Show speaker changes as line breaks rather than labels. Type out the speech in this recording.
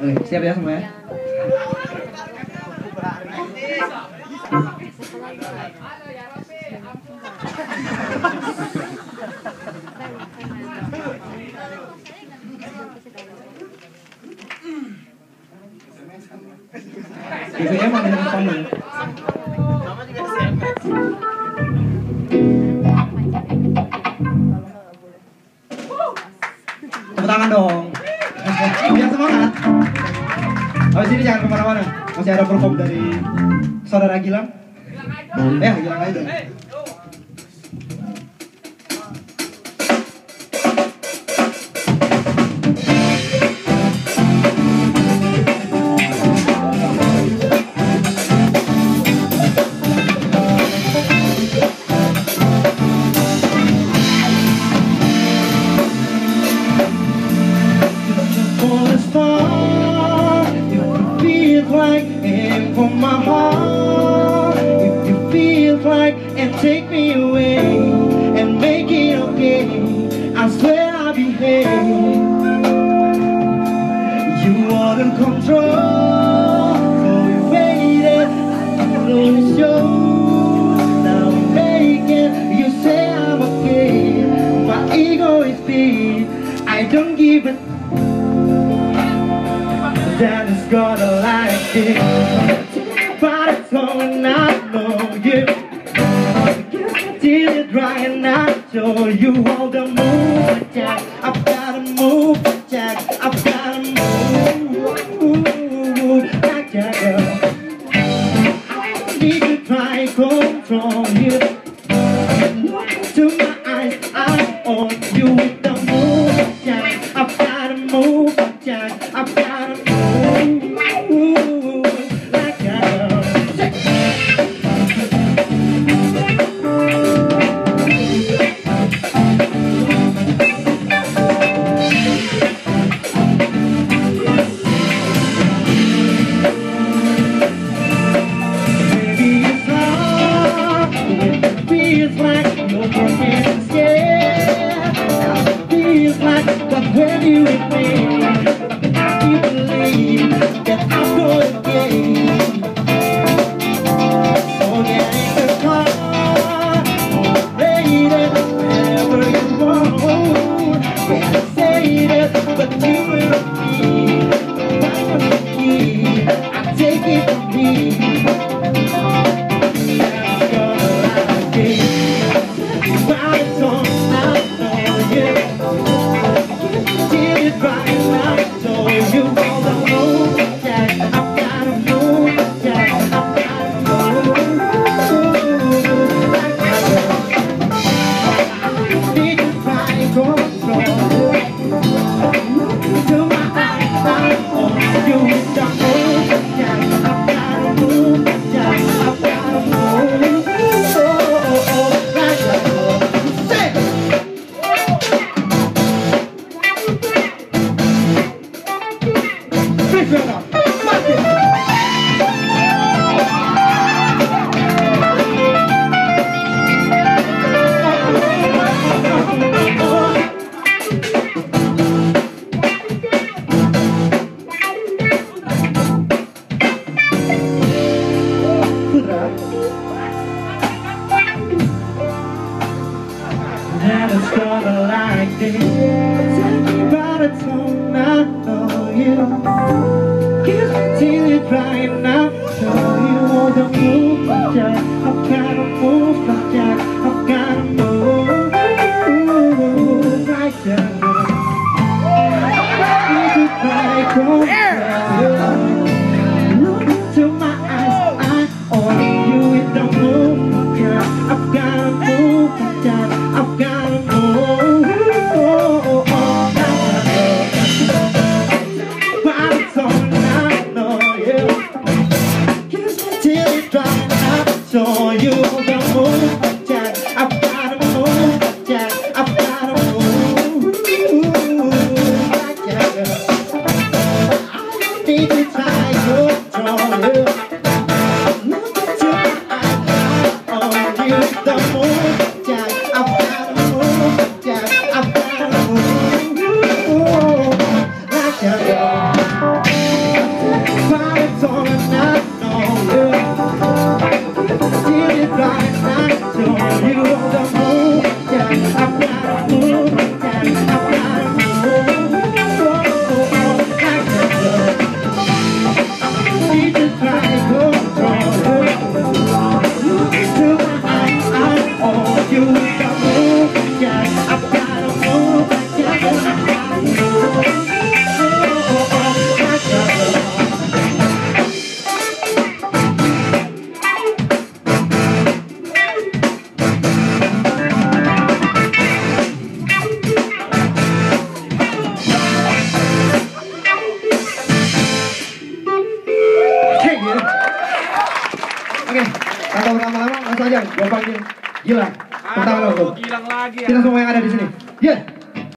Ừ, xe bé không bé? Thì em mà mình không mình Biar semangat. Habis ini jangan ke mana-mana. Masih ada perform dari saudara Gilang. Ya, Gilang aja. Control, so we waited, know the show. Now we make it, you say I'm okay, my ego is big, I don't give a that is gonna like it. But it's going I know you. Till it dry and I show you all the move, Jack. I've gotta move, Jack. I've gotta gotta move That is gonna like this. Kiss me till you're all the move. I've gotta move. I've gotta move. Jack. Need to try control. Oke, ya. okay. tanpa berlama-lama langsung aja gue panggil
Gilang lagi ya.
Kita semua yang ada di sini. Yeah.